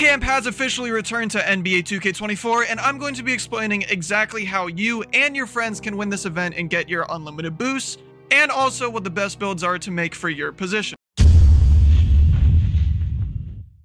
Camp has officially returned to NBA 2K24, and I'm going to be explaining exactly how you and your friends can win this event and get your unlimited boosts, and also what the best builds are to make for your position.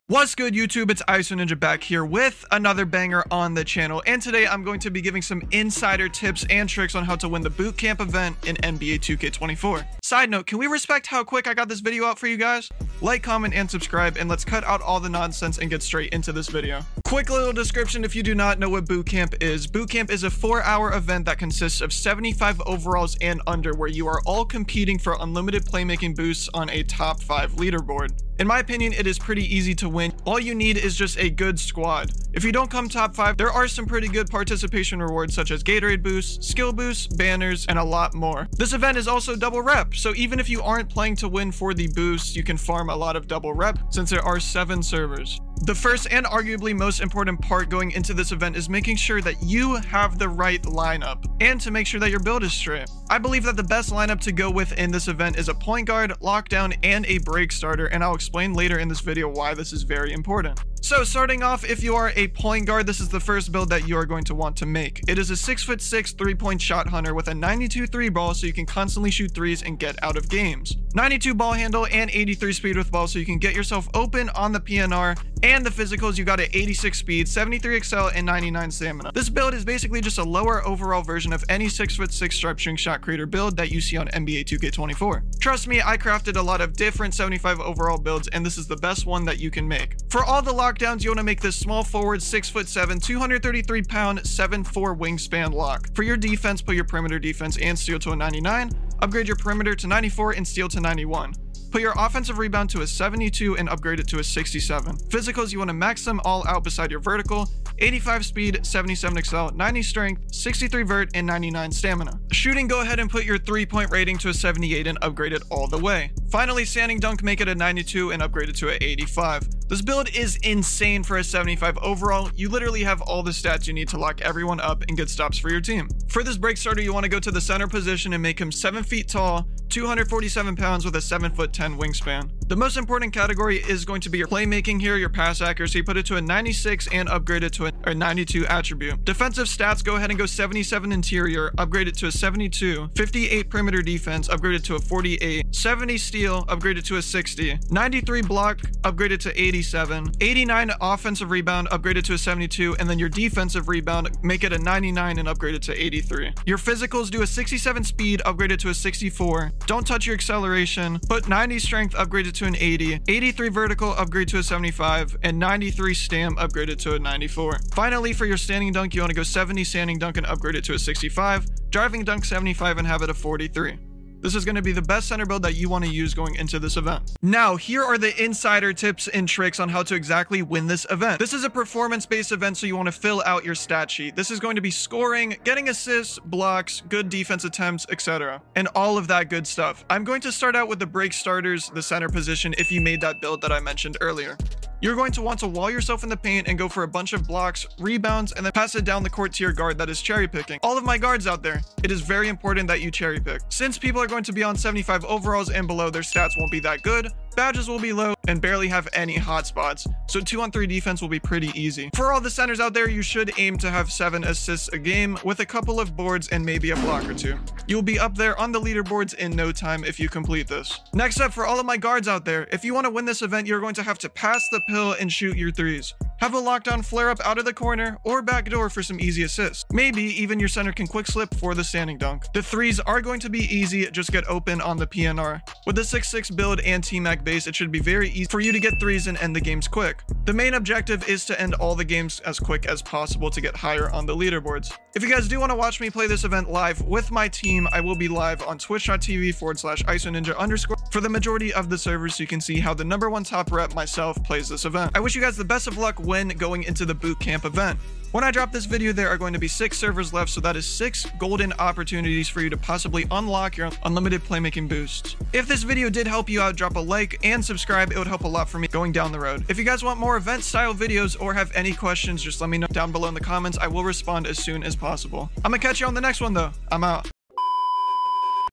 What's good YouTube? It's IsoNinja back here with another banger on the channel and today I'm going to be giving some insider tips and tricks on how to win the boot camp event in NBA 2K24. Side note, can we respect how quick I got this video out for you guys? Like, comment, and subscribe and let's cut out all the nonsense and get straight into this video. Quick little description if you do not know what bootcamp is. Bootcamp is a four hour event that consists of 75 overalls and under where you are all competing for unlimited playmaking boosts on a top five leaderboard. In my opinion, it is pretty easy to win. All you need is just a good squad. If you don't come top 5, there are some pretty good participation rewards such as Gatorade boosts, skill boosts, banners, and a lot more. This event is also double rep, so even if you aren't playing to win for the boosts, you can farm a lot of double rep since there are 7 servers. The first and arguably most important part going into this event is making sure that you have the right lineup and to make sure that your build is straight. I believe that the best lineup to go with in this event is a point guard, lockdown, and a break starter, and I'll explain later in this video why this is very important. So starting off, if you are a point guard, this is the first build that you are going to want to make. It is a 6'6 three-point shot hunter with a 92 three ball so you can constantly shoot threes and get out of games. 92 ball handle and 83 speed with ball so you can get yourself open on the PNR and the physicals you got at 86 speed, 73 excel, and 99 stamina. This build is basically just a lower overall version of any 6'6 stripe string shot creator build that you see on NBA 2K24. Trust me, I crafted a lot of different 75 overall builds and this is the best one that you can make. For all the lock lockdowns, you want to make this small forward, 6'7", 233 pound, 7'4 wingspan lock. For your defense, put your perimeter defense and steal to a 99, upgrade your perimeter to 94 and steal to 91. Put your offensive rebound to a 72 and upgrade it to a 67. Physicals, you want to max them all out beside your vertical, 85 speed, 77 excel, 90 strength, 63 vert, and 99 stamina. Shooting, go ahead and put your 3-point rating to a 78 and upgrade it all the way. Finally, standing dunk, make it a 92 and upgrade it to an 85. This build is insane for a 75 overall. You literally have all the stats you need to lock everyone up and get stops for your team. For this break starter, you want to go to the center position and make him 7 feet tall, 247 pounds with a 7 foot 10 wingspan. The most important category is going to be your playmaking here, your pass accuracy. Put it to a 96 and upgrade it to a, a 92 attribute. Defensive stats, go ahead and go 77 interior, upgrade it to a 72. 58 perimeter defense, upgrade it to a 48. 70 steal, upgrade it to a 60. 93 block, upgrade it to 87. 89 offensive rebound, upgrade it to a 72. And then your defensive rebound, make it a 99 and upgrade it to 83. Your physicals, do a 67 speed, upgrade it to a 64. Don't touch your acceleration. Put 90 strength, upgrade it to an 80, 83 vertical, upgrade to a 75, and 93 stam, upgraded to a 94. Finally, for your standing dunk, you want to go 70 standing dunk and upgrade it to a 65, driving dunk 75 and have it a 43. This is going to be the best center build that you want to use going into this event. Now, here are the insider tips and tricks on how to exactly win this event. This is a performance-based event, so you want to fill out your stat sheet. This is going to be scoring, getting assists, blocks, good defense attempts, etc. And all of that good stuff. I'm going to start out with the break starters, the center position, if you made that build that I mentioned earlier. You're going to want to wall yourself in the paint and go for a bunch of blocks, rebounds, and then pass it down the court to your guard that is cherry picking. All of my guards out there, it is very important that you cherry pick. Since people are going to be on 75 overalls and below, their stats won't be that good, badges will be low, and barely have any hotspots, so 2 on 3 defense will be pretty easy. For all the centers out there, you should aim to have 7 assists a game with a couple of boards and maybe a block or two. You'll be up there on the leaderboards in no time if you complete this. Next up, for all of my guards out there, if you want to win this event, you're going to have to pass the pill and shoot your threes. Have a lockdown flare up out of the corner or back door for some easy assists. Maybe even your center can quick slip for the standing dunk. The threes are going to be easy, just get open on the PNR. With the 6-6 build and T-Mac base, it should be very easy for you to get threes and end the games quick. The main objective is to end all the games as quick as possible to get higher on the leaderboards. If you guys do want to watch me play this event live with my team, I will be live on twitch.tv forward slash isoninja underscore for the majority of the servers so you can see how the number one top rep myself plays this event. I wish you guys the best of luck when going into the boot camp event. When I drop this video, there are going to be six servers left, so that is six golden opportunities for you to possibly unlock your unlimited playmaking boosts. If this video did help you out, drop a like and subscribe. It would help a lot for me going down the road. If you guys want more event style videos or have any questions, just let me know down below in the comments. I will respond as soon as possible. I'm gonna catch you on the next one though. I'm out.